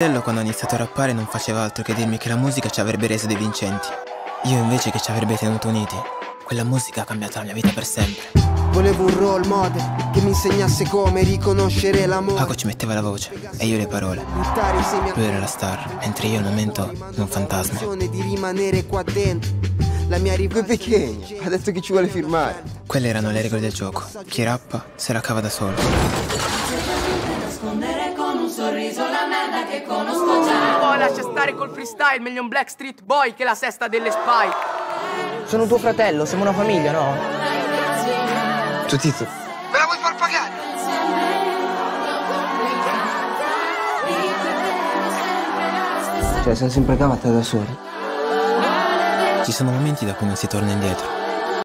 fratello quando ha iniziato a rappare non faceva altro che dirmi che la musica ci avrebbe reso dei vincenti. Io invece che ci avrebbe tenuto uniti. Quella musica ha cambiato la mia vita per sempre. Volevo un role model che mi insegnasse come riconoscere l'amore. Paco ci metteva la voce e io le parole. Lui era la star, mentre io al momento un fantasma. di rimanere qua dentro. La mia riva Pechegno, ha detto che ci vuole firmare. Quelle erano le regole del gioco. Chi rappa se la cava da solo. Sorriso la merda che conosco già. Poi lascia stare col freestyle, meglio un Black Street Boy che la sesta delle spy. Sono tuo fratello, siamo una famiglia, no? Tu Tito. Me la vuoi far pagare? Cioè, siamo sempre cavate da soli. Ci sono momenti da cui non si torna indietro.